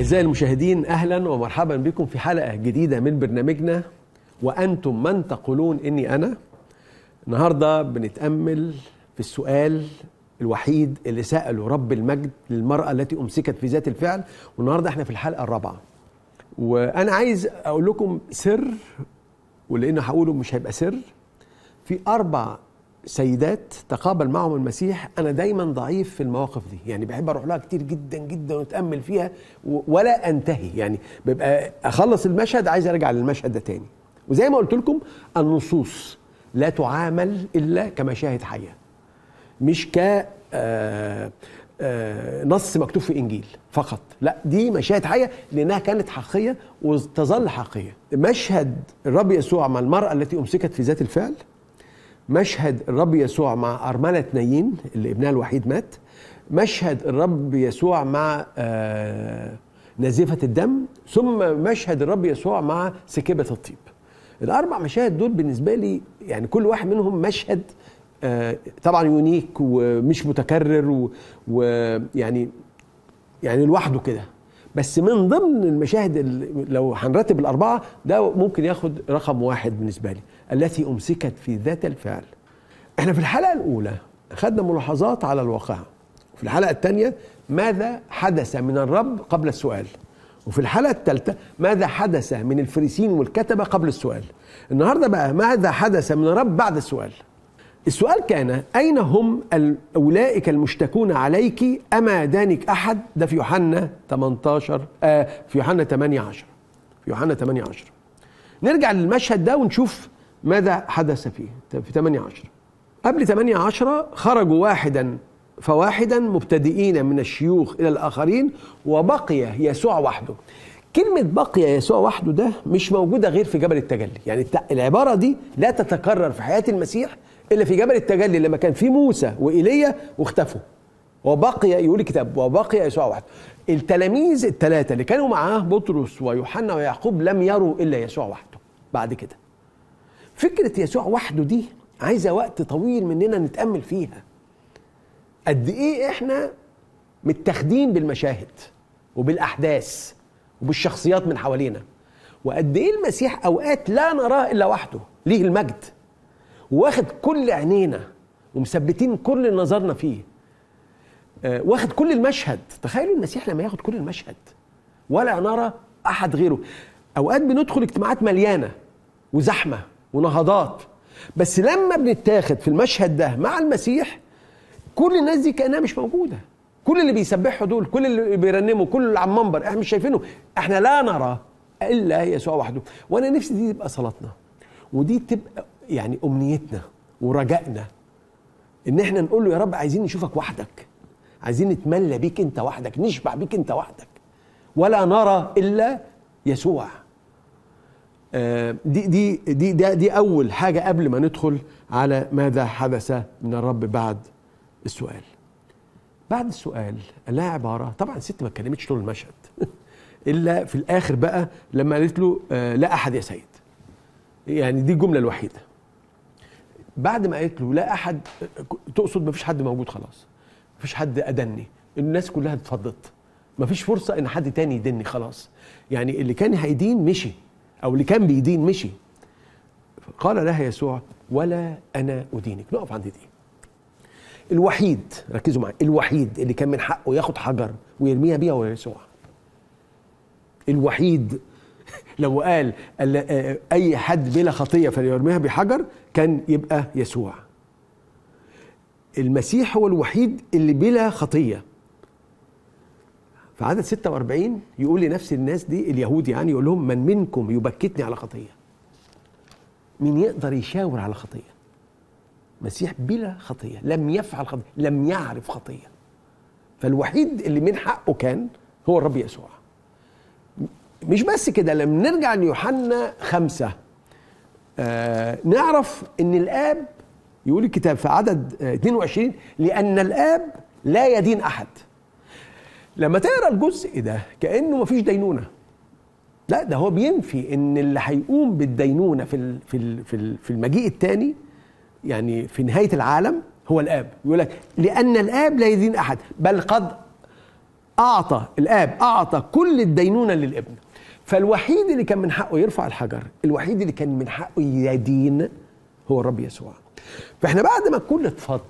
أعزائي المشاهدين أهلا ومرحبا بكم في حلقة جديدة من برنامجنا. وأنتم من تقولون إني أنا. النهاردة بنتأمل في السؤال الوحيد اللي سأله رب المجد للمرأة التي أمسكت في ذات الفعل. والنهاردة إحنا في الحلقة الرابعة. وأنا عايز أقول لكم سر ولأنه هقوله مش هيبقى سر. في أربع سيدات تقابل معهم المسيح أنا دايما ضعيف في المواقف دي يعني بحب أروح لها كتير جدا جدا وأتأمل فيها ولا أنتهي يعني ببقى أخلص المشهد عايز أرجع للمشهد ده تاني. وزي ما قلت لكم النصوص لا تعامل إلا كمشاهد حيه مش ك آه، آه، نص مكتوب في إنجيل فقط لا دي مشاهد حيه لأنها كانت حقيقية وتظل حقيقية. مشهد الرب يسوع مع المرأة التي أمسكت في ذات الفعل مشهد الرب يسوع مع أرملة نايين اللي ابنها الوحيد مات. مشهد الرب يسوع مع آه، نازفة الدم. ثم مشهد الرب يسوع مع سكبة الطيب. الأربع مشاهد دول بالنسبة لي يعني كل واحد منهم مشهد آه، طبعا يونيك ومش متكرر ويعني يعني لوحده كده. بس من ضمن المشاهد لو هنرتب الأربعة ده ممكن ياخد رقم واحد بالنسبة لي التي أمسكت في ذات الفعل. إحنا في الحلقة الأولى أخذنا ملاحظات على الواقعة في الحلقة الثانية ماذا حدث من الرب قبل السؤال؟ وفي الحلقة الثالثة ماذا حدث من الفريسين والكتبة قبل السؤال؟ النهاردة بقى ماذا حدث من الرب بعد السؤال؟ السؤال كان أين هم أولئك المشتكون عليك؟ أما دانك أحد؟ ده في يوحنا 18 آه في يوحنا 18 في يوحنا 18 نرجع للمشهد ده ونشوف ماذا حدث فيه في 18 قبل 18 خرجوا واحدا فواحدا مبتدئين من الشيوخ إلى الآخرين وبقي يسوع وحده. كلمة بقي يسوع وحده ده مش موجودة غير في جبل التجلي. يعني العبارة دي لا تتكرر في حياة المسيح إلا في جبل التجلي لما كان في موسى وإيليا واختفوا. وبقي يقول الكتاب وبقي يسوع وحده. التلاميذ الثلاثة اللي كانوا معاه بطرس ويوحنا ويعقوب لم يروا إلا يسوع وحده. بعد كده فكرة يسوع وحده دي عايزة وقت طويل مننا نتأمل فيها. قد إيه إحنا متاخدين بالمشاهد وبالأحداث وبالشخصيات من حوالينا. وقد إيه المسيح أوقات لا نراه إلا وحده ليه المجد؟ واخد كل عينينا ومثبتين كل نظرنا فيه. آه، واخد كل المشهد. تخيلوا المسيح لما ياخد كل المشهد ولا نرى احد غيره. اوقات بندخل اجتماعات مليانة وزحمة ونهضات بس لما بنتاخد في المشهد ده مع المسيح كل الناس دي كأنها مش موجودة. كل اللي بيسبحوا دول كل اللي بيرنموا كل اللي على المنبر إحنا مش شايفينه. إحنا لا نرى إلا يسوع وحده. وأنا نفسي دي تبقى صلاتنا. ودي تبقى يعني أمنيتنا ورجائنا إن إحنا نقول له يا رب عايزين نشوفك وحدك عايزين نتملى بيك أنت وحدك نشبع بيك أنت وحدك ولا نرى إلا يسوع. آه، دي دي دي دي, دي أول حاجة قبل ما ندخل على ماذا حدث من الرب بعد السؤال. بعد السؤال لها عبارة طبعا الست ما اتكلمتش طول المشهد إلا في الآخر بقى لما قالت له آه، لا أحد يا سيد. يعني دي الجملة الوحيدة. بعد ما قالت له لا أحد تقصد ما فيش حد موجود خلاص. ما فيش حد أدني. الناس كلها اتفضت. ما فيش فرصة إن حد تاني يدني خلاص. يعني اللي كان هيدين مشي أو اللي كان بيدين مشي. قال لها يسوع ولا أنا أدينك. نقف عند دي. الوحيد ركزوا معايا الوحيد اللي كان من حقه ياخد حجر ويرميها بيها هو يسوع. الوحيد لو قال ال- آه، أي حد بلا خطية فليرميها بحجر كان يبقى يسوع. المسيح هو الوحيد اللي بلا خطية. في عدد 46 يقول لنفس الناس دي اليهود يعني يقول لهم من منكم يبكتني على خطية؟ مين يقدر يشاور على خطية؟ مسيح بلا خطية لم يفعل خطية لم يعرف خطية. فالوحيد اللي من حقه كان هو الرب يسوع. مش بس كده لما نرجع ليوحنا خمسة. آه نعرف إن الآب يقول الكتاب في عدد آه 22 لأن الآب لا يدين أحد. لما تقرأ الجزء ده كأنه مفيش دينونة. لا ده هو بينفي إن اللي هيقوم بالدينونة في في في المجيء الثاني يعني في نهاية العالم هو الآب. يقول لك لأن الآب لا يدين أحد بل قد أعطى الآب أعطى كل الدينونة للابن. فالوحيد اللي كان من حقه يرفع الحجر الوحيد اللي كان من حقه يدين هو الرب يسوع. فإحنا بعد ما الكل اتفض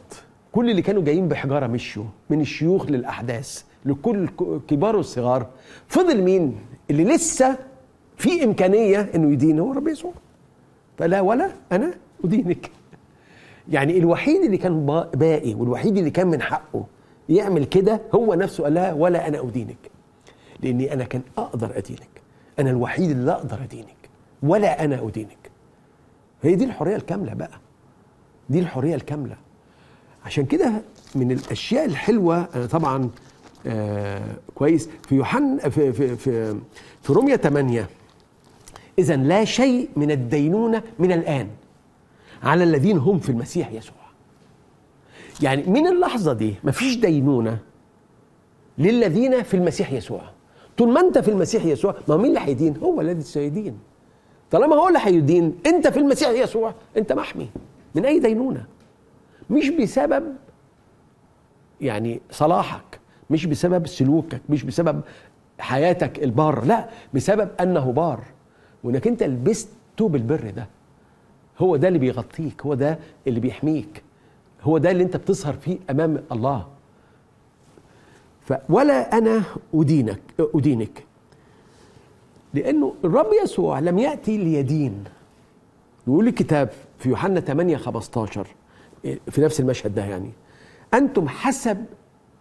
كل اللي كانوا جايين بحجارة مشوا من الشيوخ للأحداث لكل كبار والصغار فضل مين؟ اللي لسه في إمكانية إنه يدين هو الرب يسوع. فلا ولا أنا أدينك. يعني الوحيد اللي كان باقي والوحيد اللي كان من حقه يعمل كده هو نفسه قال لها ولا أنا أدينك. لأني أنا كان أقدر أدينك. أنا الوحيد اللي أقدر أدينك ولا أنا أدينك. هي دي الحرية الكاملة بقى. دي الحرية الكاملة. عشان كده من الأشياء الحلوة أنا طبعا آه كويس. في يوحنا في في في, في روميا 8 اذا لا شيء من الدينونة من الآن على الذين هم في المسيح يسوع. يعني من اللحظة دي مفيش دينونة للذين في المسيح يسوع. طول ما انت في المسيح يسوع ما مين اللي هيدين؟ هو الذي سيدين. طالما هو اللي هيدين انت في المسيح يسوع انت محمي من أي دينونة. مش بسبب يعني صلاحك مش بسبب سلوكك مش بسبب حياتك البار لا بسبب أنه بار. وإنك انت لبست توب البر ده. هو ده اللي بيغطيك هو ده اللي بيحميك هو ده اللي انت بتظهر فيه أمام الله. ولا أنا أدينك أدينك. لأنه الرب يسوع لم يأتي ليدين. يقول الكتاب في يوحنا 8 15 في نفس المشهد ده يعني. أنتم حسب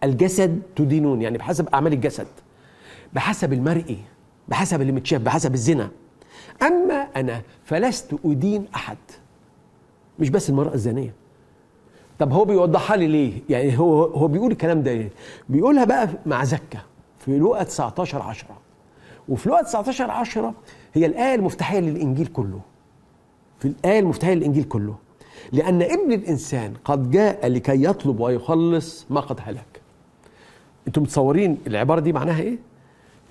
الجسد تدينون يعني بحسب أعمال الجسد بحسب المرئي بحسب اللي متشاف بحسب الزنا. أما أنا فلست أدين أحد. مش بس المرأة الزانية. طب هو بيوضحها لي ليه؟ يعني هو هو بيقول الكلام ده ليه بيقولها بقى مع زكه في لوقا 19 10 وفي لوقا 19 10 هي الآية المفتاحية للإنجيل كله. في الآية المفتاحية للإنجيل كله. لأن ابن الإنسان قد جاء لكي يطلب ويخلص ما قد هلك. أنتم متصورين العبارة دي معناها إيه؟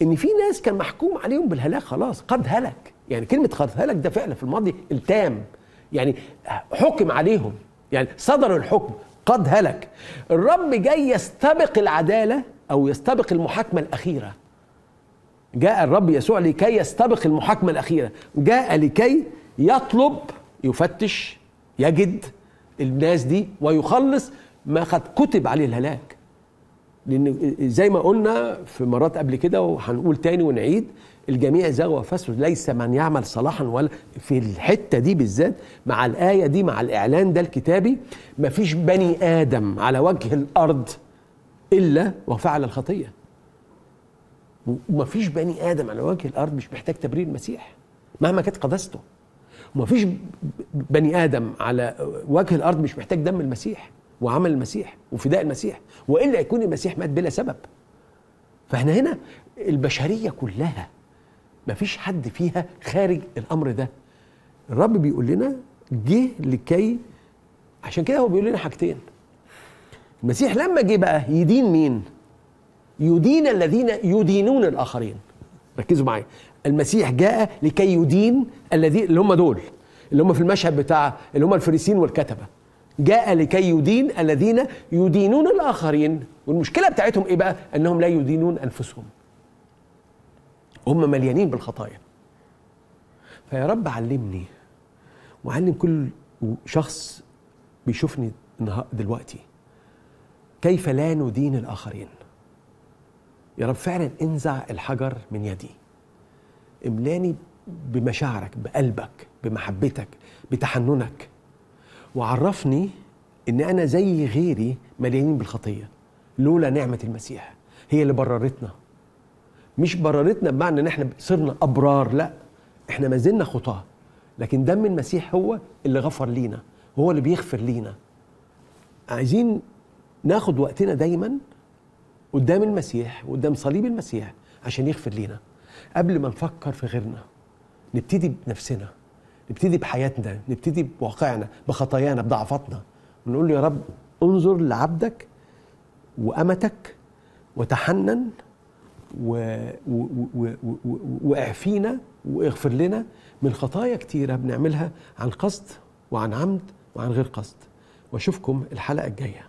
إن في ناس كان محكوم عليهم بالهلاك خلاص قد هلك. يعني كلمة قد هلك ده فعل في الماضي التام. يعني حكم عليهم. يعني صدر الحكم قد هلك. الرب جاي يستبق العدالة أو يستبق المحاكمة الأخيرة. جاء الرب يسوع لكي يستبق المحاكمة الأخيرة. جاء لكي يطلب يفتش يجد الناس دي ويخلص ما قد كتب عليه الهلاك. لأن زي ما قلنا في مرات قبل كده وهنقول تاني ونعيد الجميع زاغ وفسد ليس من يعمل صلاحا ولا في الحتة دي بالذات مع الآية دي مع الإعلان ده الكتابي ما فيش بني آدم على وجه الأرض إلا وفعل الخطية. وما فيش بني آدم على وجه الأرض مش محتاج تبرير المسيح مهما كانت قداسته. وما فيش بني آدم على وجه الأرض مش محتاج دم المسيح. وعمل المسيح وفداء المسيح وإلا يكون المسيح مات بلا سبب. فإحنا هنا البشرية كلها ما فيش حد فيها خارج الأمر ده. الرب بيقول لنا جه لكي عشان كده هو بيقول لنا حاجتين. المسيح لما جه بقى يدين مين؟ يدين الذين يدينون الآخرين. ركزوا معايا. المسيح جاء لكي يدين الذين اللي هم دول اللي هم في المشهد بتاع اللي هم الفريسين والكتبة. جاء لكي يدين الذين يدينون الآخرين. والمشكلة بتاعتهم إيه بقى؟ إنهم لا يدينون أنفسهم. هم مليانين بالخطايا. فيا رب علمني. وعلم كل شخص بيشوفني دلوقتي. كيف لا ندين الآخرين؟ يا رب فعلا انزع الحجر من يدي. املاني بمشاعرك بقلبك بمحبتك بتحننك. وعرفني إن أنا زي غيري مليانين بالخطية. لولا نعمة المسيح. هي اللي بررتنا. مش بررتنا بمعنى إن إحنا صرنا أبرار لا. إحنا ما زلنا خطاة. لكن دم المسيح هو اللي غفر لينا. هو اللي بيغفر لينا. عايزين ناخد وقتنا دايما قدام المسيح وقدام صليب المسيح عشان يغفر لينا. قبل ما نفكر في غيرنا نبتدي بنفسنا. نبتدي بحياتنا نبتدي بواقعنا بخطايانا بضعفاتنا ونقول له يا رب انظر لعبدك وأمتك وتحنن. واعفينا واغفر لنا من خطايا كتيرة بنعملها عن قصد وعن عمد وعن غير قصد وأشوفكم الحلقة الجاية